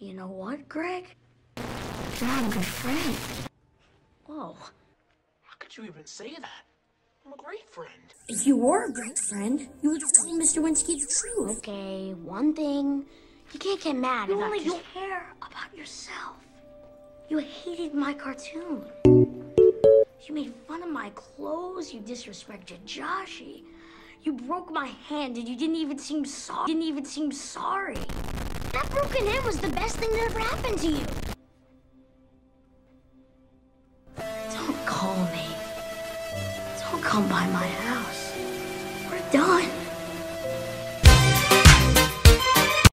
You know what, Greg? You're not a good friend. Whoa. How could you even say that? I'm a great friend. If you were a great friend, you would have told Mr. Winsky the truth. Okay, one thing. You can't get mad you about only just... care about yourself. You hated my cartoon. You made fun of my clothes. You disrespected Joshie. You broke my hand and you didn't even seem sorry. Didn't even seem sorry. That broken hand was the best thing that ever happened to you. Don't call me. Don't come by my house. We're done.